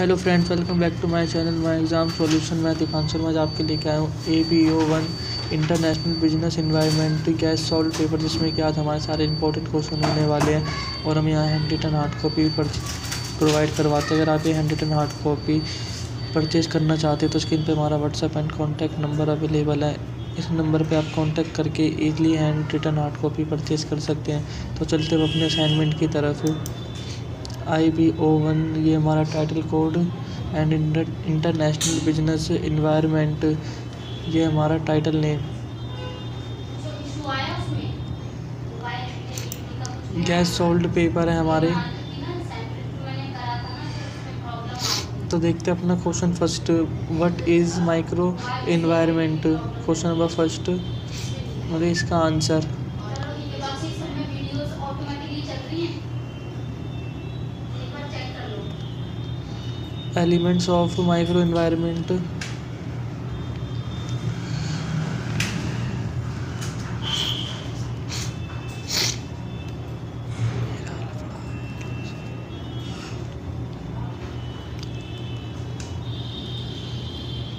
Hello friends welcome back to my channel my exam solution मैं दिखांसर मैं आपके लिए क्या हूँ A B O one international business environment guess solve paper जिसमें कि आज हमारे सारे इंपॉर्टेंट क्वेश्चन होने वाले हैं और हम यहाँ hand written hard copy provide करवाते हैं अगर आप ये hand written hard copy purchase करना चाहते हैं तो स्क्रीन पर हमारा WhatsApp and contact number available है इस नंबर पर आप कॉन्टैक्ट करके easily hand written hard copy purchase कर सकते हैं तो चलते हम अपने असाइनमेंट की तरफ आई बी ओ वन ये हमारा title code and international business environment ये हमारा title name guess solved paper है हमारे तो देखते हैं अपना question first what is micro environment question number first और इसका answer elements of microenvironment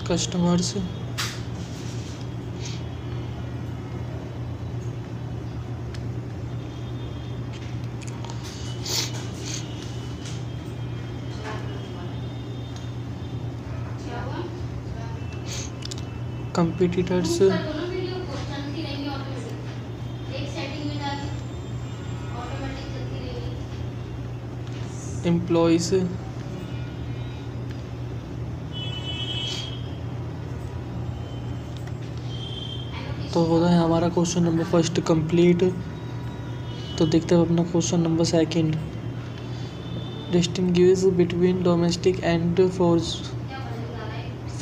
customers competitors employees तो हो है हमारा क्वेश्चन नंबर फर्स्ट कंप्लीट तो देखते हैं अपना question number second distinguish between domestic and forge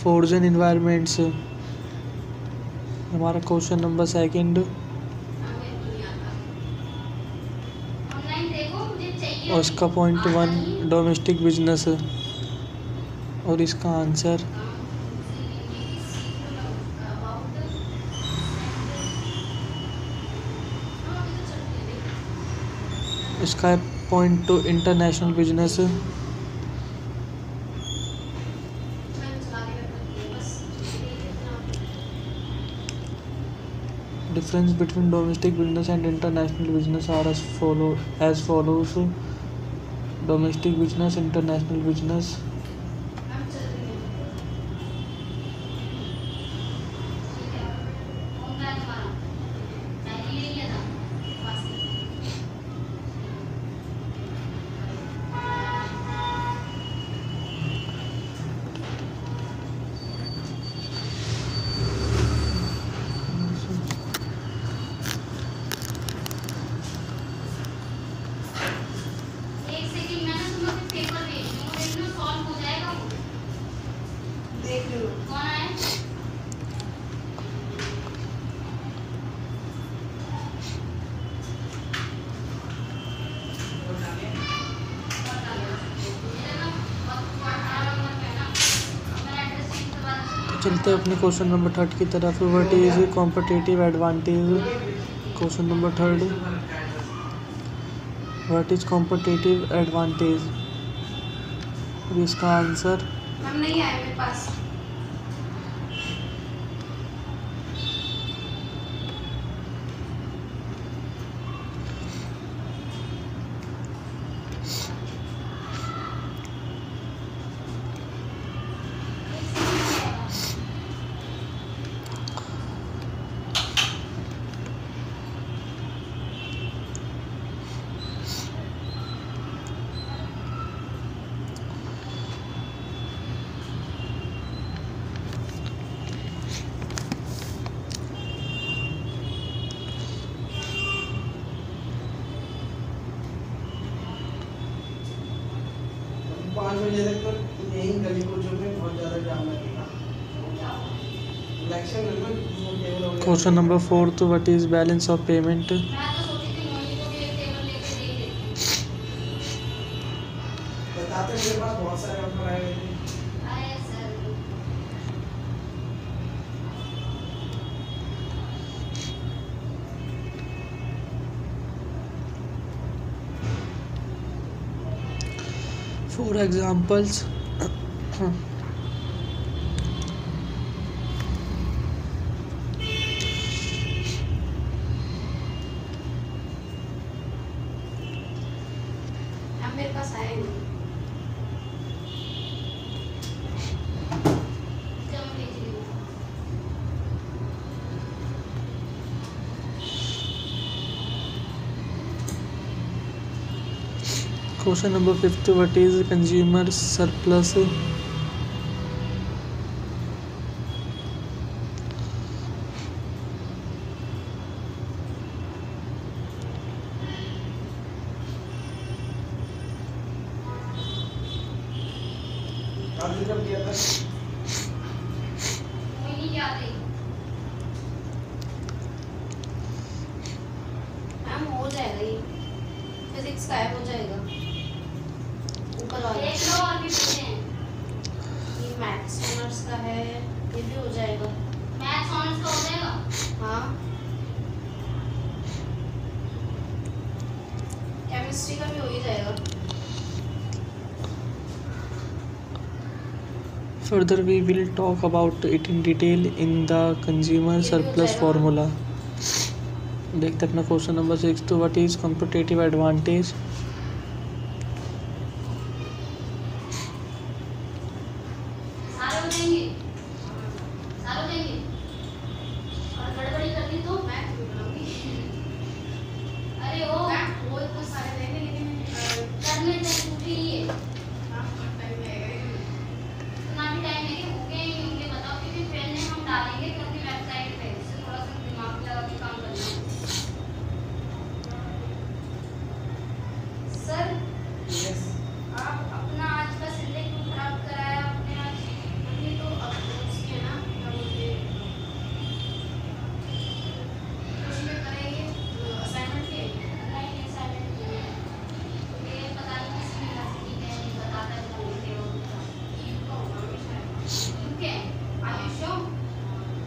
foreign environments हमारा क्वेश्चन नंबर सेकंड और इसका पॉइंट वन डोमेस्टिक बिजनेस और इसका आंसर इसका point to international business difference between domestic business and international business are as follow as follows domestic business international business चलते हैं अपने question number third की तरफ what is competitive advantage question number third what is competitive advantage इसका answer हम नहीं आए मेरे पास Question number 4th, what is balance of payment? For examples question number fifth what is consumer surplus further we will talk about it in detail in the consumer surplus formula देखते अपना question number six तो what is competitive advantage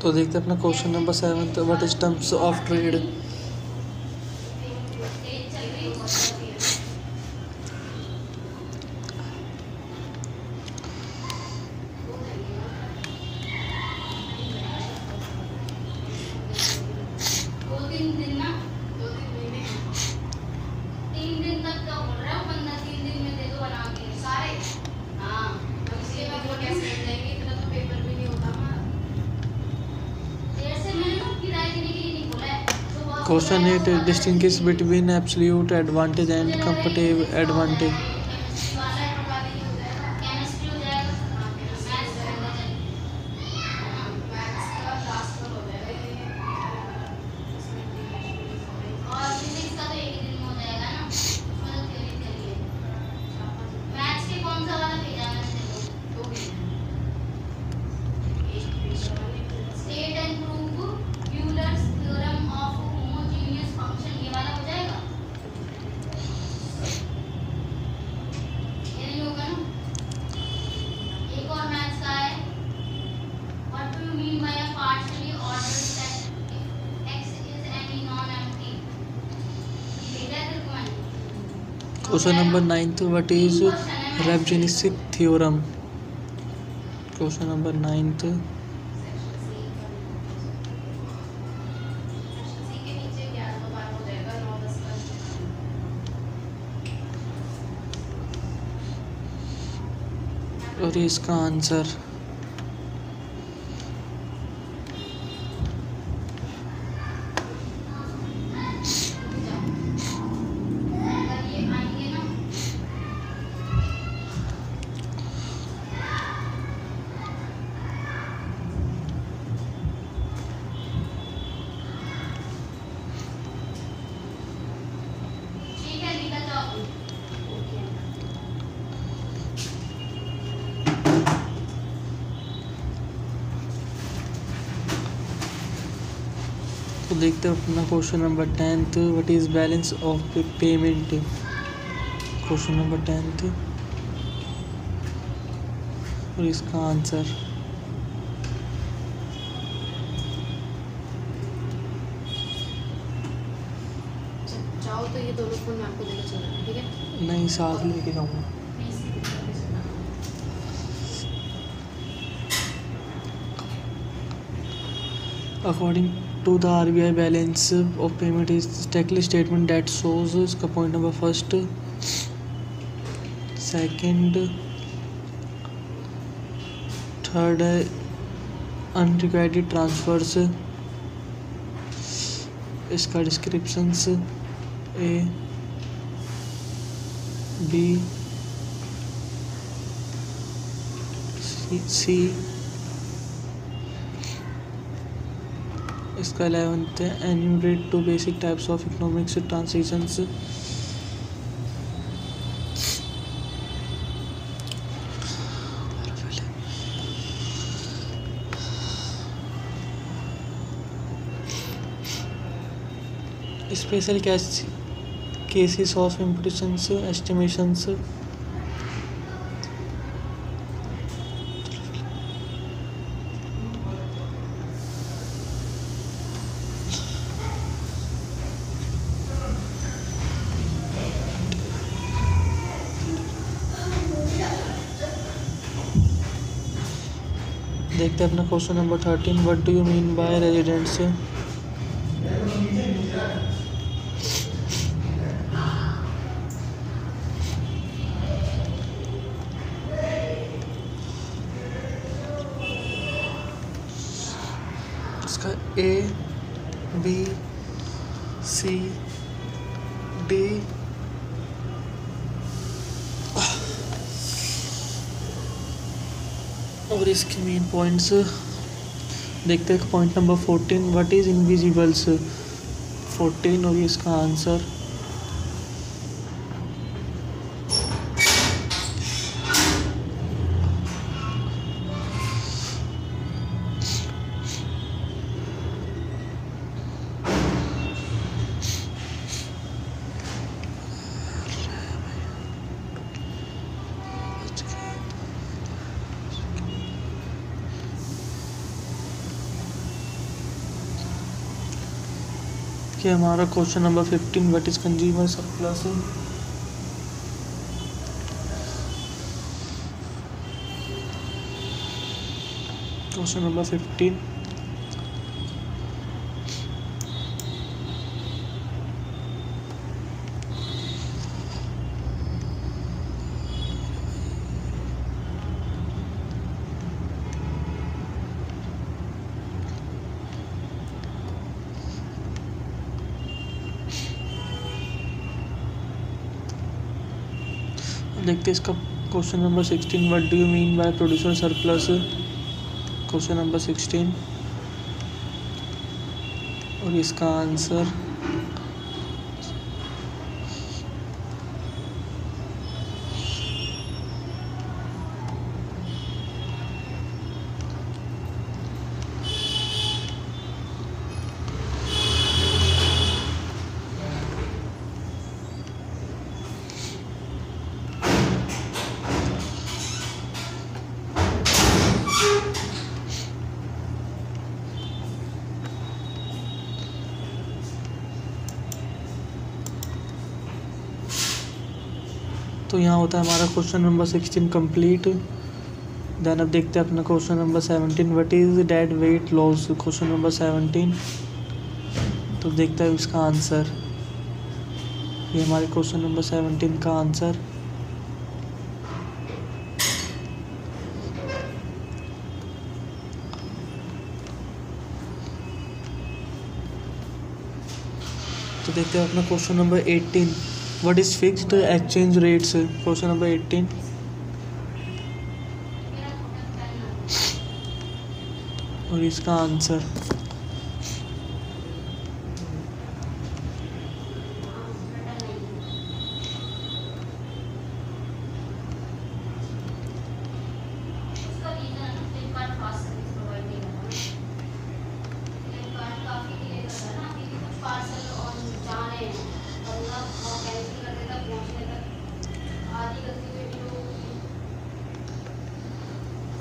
तो देखते हैं अपना question number seven what is terms of trade in the Question it distinguishes between absolute advantage and competitive advantage. Question number ninth what is Rybczynski theorem question number ninth और इसका answer तो देखते हैं अपना question number tenth what is balance of payment question number tenth और इसका answer तो ये दोनों फोन आपको देकर चलना ठीक है नहीं साथ लेके जाऊंगा according to the R B I balance of payment is टेकली statement that shows इसका point number first second third है अनरिक्वाइटेड ट्रांसफर्स इसका डिस्क्रिप्शन ए बी सी इसका एलेवंथ है enumerate two basic types of economics transactions special cash cases of impressions estimations देखते हैं अपना question number thirteen what do you mean by residents और इसके main points देखते हैं point number fourteen what is invisibles fourteen और ये इसका आंसर कि हमारा question number fifteen what is consumer surplus question number fifteen देखते हैं इसका question number sixteen what do you mean by producer surplus question number sixteen और इसका आंसर तो यहाँ होता है हमारा question number sixteen complete then अब देखते हैं अपना question number seventeen what is dead weight loss question number seventeen तो देखते हैं इसका आंसर ये हमारे क्वेश्चन नंबर सेवनटीन का आंसर तो देखते हैं अपना question number eighteen what is fixed exchange rates question number eighteen और इसका आंसर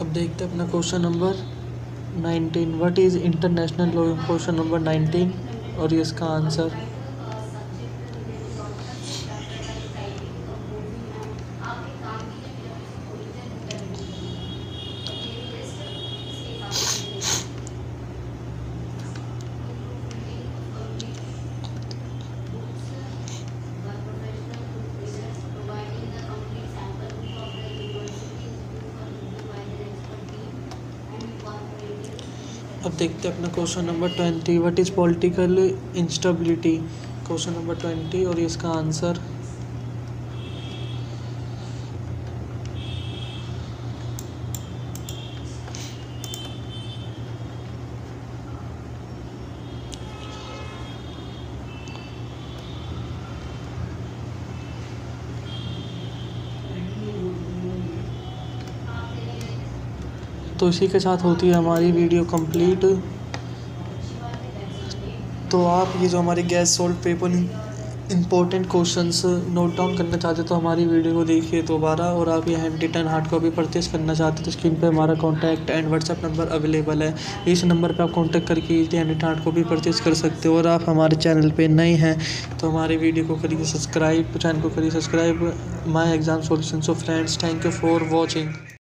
अब देखते हैं अपना question number nineteen what is international law question number nineteen और ये इसका आंसर अब देखते हैं अपना question number twenty what is political instability question number twenty और इसका आंसर तो इसी के साथ होती है हमारी वीडियो कंप्लीट तो आप ये जो हमारे guess sold paper important questions note down करना चाहते तो हमारी वीडियो को देखिए दोबारा और आप ये handwritten hard copy purchase करना चाहते तो स्क्रीन पे हमारा contact and WhatsApp number available है इस नंबर पे आप कॉन्टैक्ट करके ये handwritten hard copy purchase कर सकते हो और आप हमारे चैनल पर नए हैं तो हमारे वीडियो को करिए सब्सक्राइब चैनल को करिए subscribe my exam solution so friends thank you for watching